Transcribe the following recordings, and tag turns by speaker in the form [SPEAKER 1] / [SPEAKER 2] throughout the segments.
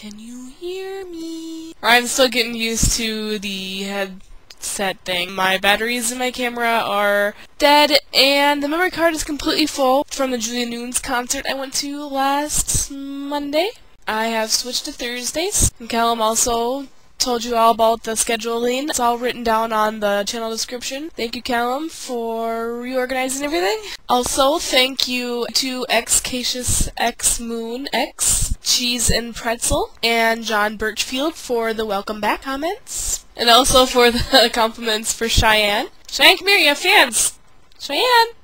[SPEAKER 1] Can you hear me? I'm still getting used to the headset thing. My batteries in my camera are dead, and the memory card is completely full from the Julia Nunes concert I went to last Monday. I have switched to Thursdays. And Callum also told you all about the scheduling. It's all written down on the channel description. Thank you, Callum, for reorganizing everything. Also, thank you to X Cassius X Moon X Cheese and Pretzel and John Birchfield for the welcome back comments. And also for the compliments for Cheyenne. Cheyenne, come here, you have fans! Cheyenne!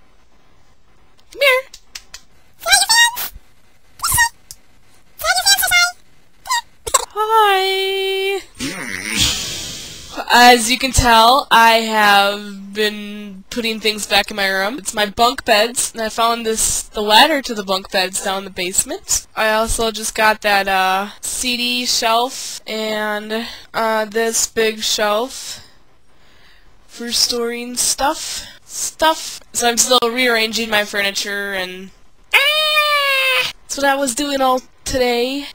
[SPEAKER 1] Come here! As you can tell, I have been putting things back in my room. It's my bunk beds, and I found this the ladder to the bunk beds down in the basement. I also just got that uh, CD shelf and uh, this big shelf for storing stuff. Stuff. So I'm still rearranging my furniture and ah! that's what I was doing all today.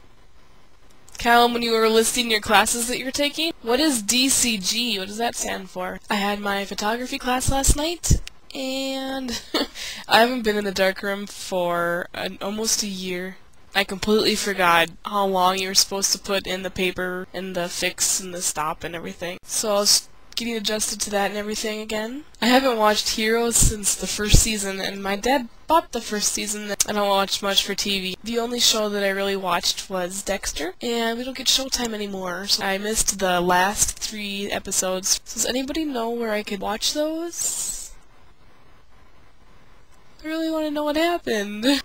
[SPEAKER 1] Callum, when you were listing your classes that you're taking, what is DCG? What does that stand for? I had my photography class last night, and I haven't been in the darkroom for an, almost a year. I completely forgot how long you were supposed to put in the paper and the fix and the stop and everything. So I was getting adjusted to that and everything again. I haven't watched Heroes since the first season, and my dad bought the first season. I don't watch much for TV. The only show that I really watched was Dexter, and we don't get Showtime anymore, so I missed the last three episodes. Does anybody know where I could watch those? I really want to know what happened.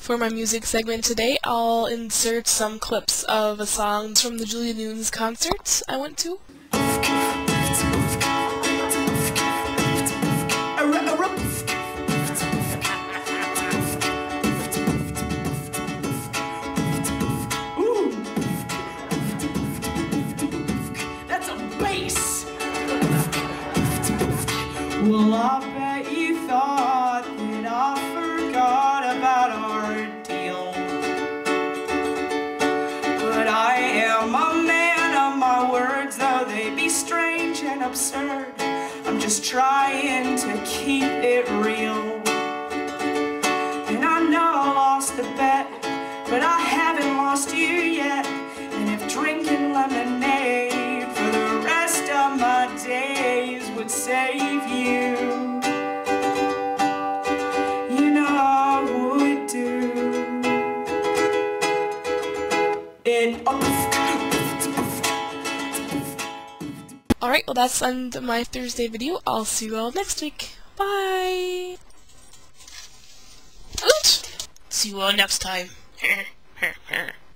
[SPEAKER 1] For my music segment today, I'll insert some clips of a song from the Julia Nunes concert I went to.
[SPEAKER 2] Well, I bet you strange and absurd. I'm just trying to keep it real. And I know I lost the bet, but I haven't lost you yet. And if drinking lemonade for the rest of my days would save you, you know
[SPEAKER 1] Alright, well that's the end of my Thursday video. I'll see you all next week. Bye! Oot! See you all next time.